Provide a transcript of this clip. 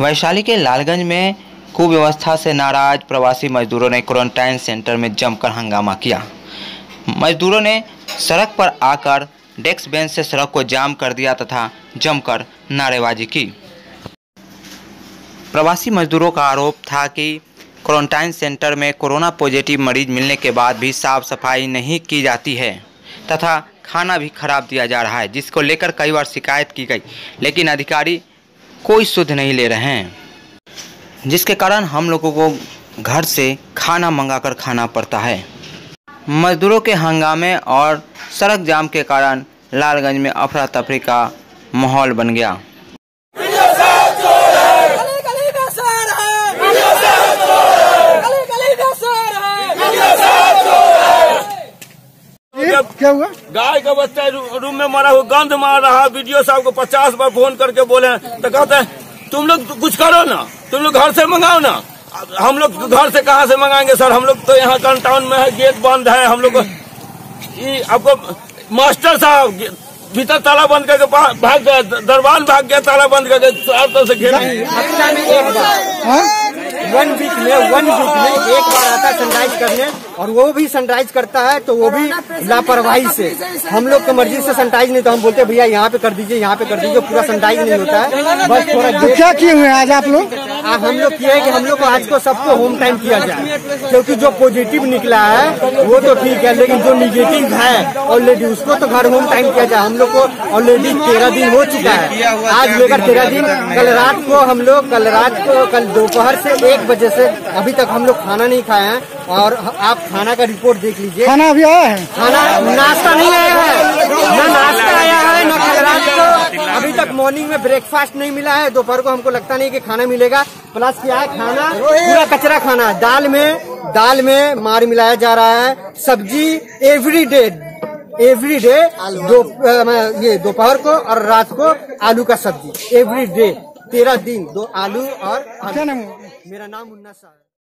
वैशाली के लालगंज में कुव्यवस्था से नाराज़ प्रवासी मजदूरों ने क्वारंटाइन सेंटर में जमकर हंगामा किया। मजदूरों ने सड़क पर आकर डेस्क बेंच से सड़क को जाम कर दिया तथा जमकर नारेबाजी की। प्रवासी मजदूरों का आरोप था कि क्वारंटाइन सेंटर में कोरोना पॉजिटिव मरीज़ मिलने के बाद भी साफ़ सफ़ाई नहीं की जाती है तथा खाना भी खराब दिया जा रहा है, जिसको लेकर कई बार शिकायत की गई। लेकिन अधिकारी कोई सुध नहीं ले रहे हैं। जिसके कारण हम लोगों को घर से खाना मंगाकर खाना पड़ता है। मजदूरों के हंगामे और सड़क जाम के कारण लालगंज में अफरा तफरी का माहौल बन गया गली गली में सर है गली गली में सर है क्या हुआ गाय का बच्चा रू- रूम में मरा हुआ गंध मार रहा है वीडियो साहब को पचास बार फ़ोन करके बोले तो कहते हैं तुम लोग कुछ करो ना तुम लोग घर से मंगाओ ना हम लोग घर से कहाँ से मंगाएँगे सर हम लोग तो यहाँ कंटाउन में है गेट बंद है हम लोग आपको मास्टर साहब भीतर ताला बंद करके भाग गए दरबार भाग गया ताला बंद करके चार तरफ़ से घेरे वन वीक में वन वीक में एक बार आता है सनराइज करने और वो भी सनराइज करता है तो वो भी लापरवाही से। हम लोग की मर्ज़ी से सनराइज नहीं तो हम बोलते भैया यहाँ पे कर दीजिए यहाँ पे कर दीजिए पूरा सनराइज नहीं होता है। बस थोड़ा तो क्या किए हुए आज आप लोग? हम लोग किए हैं कि हम लोग को आज को सबको होम टाइम किया जाए। क्योंकि जो पॉजिटिव निकला है वो तो ठीक है लेकिन जो निगेटिव है ऑलरेडी उसको तो घर होम टाइम किया जाए। हम लोग को ऑलरेडी तेरह दिन हो चुका है। आज लेकर तेरह दिन कल रात को हम लोग कल रात को कल दोपहर से एक बजे से अभी तक हम लोग खाना नहीं खाए हैं। और आप खाना का रिपोर्ट देख लीजिए। खाना अभी आया है? खाना नाश्ता नहीं आया है न नाश्ता आया है न कल रात को अभी तक मॉर्निंग में ब्रेकफास्ट नहीं मिला है। दोपहर को हमको लगता नहीं कि खाना मिलेगा। प्लस क्या है खाना? पूरा कचरा खाना है। दाल में दाल में मार मिलाया जा रहा है। सब्ज़ी एवरी डे एवरी डे दो ये दोपहर को और रात को आलू का सब्ज़ी। एवरी डे तेरह दिन दो आलू और है? मेरा नाम मुन्ना शाह है।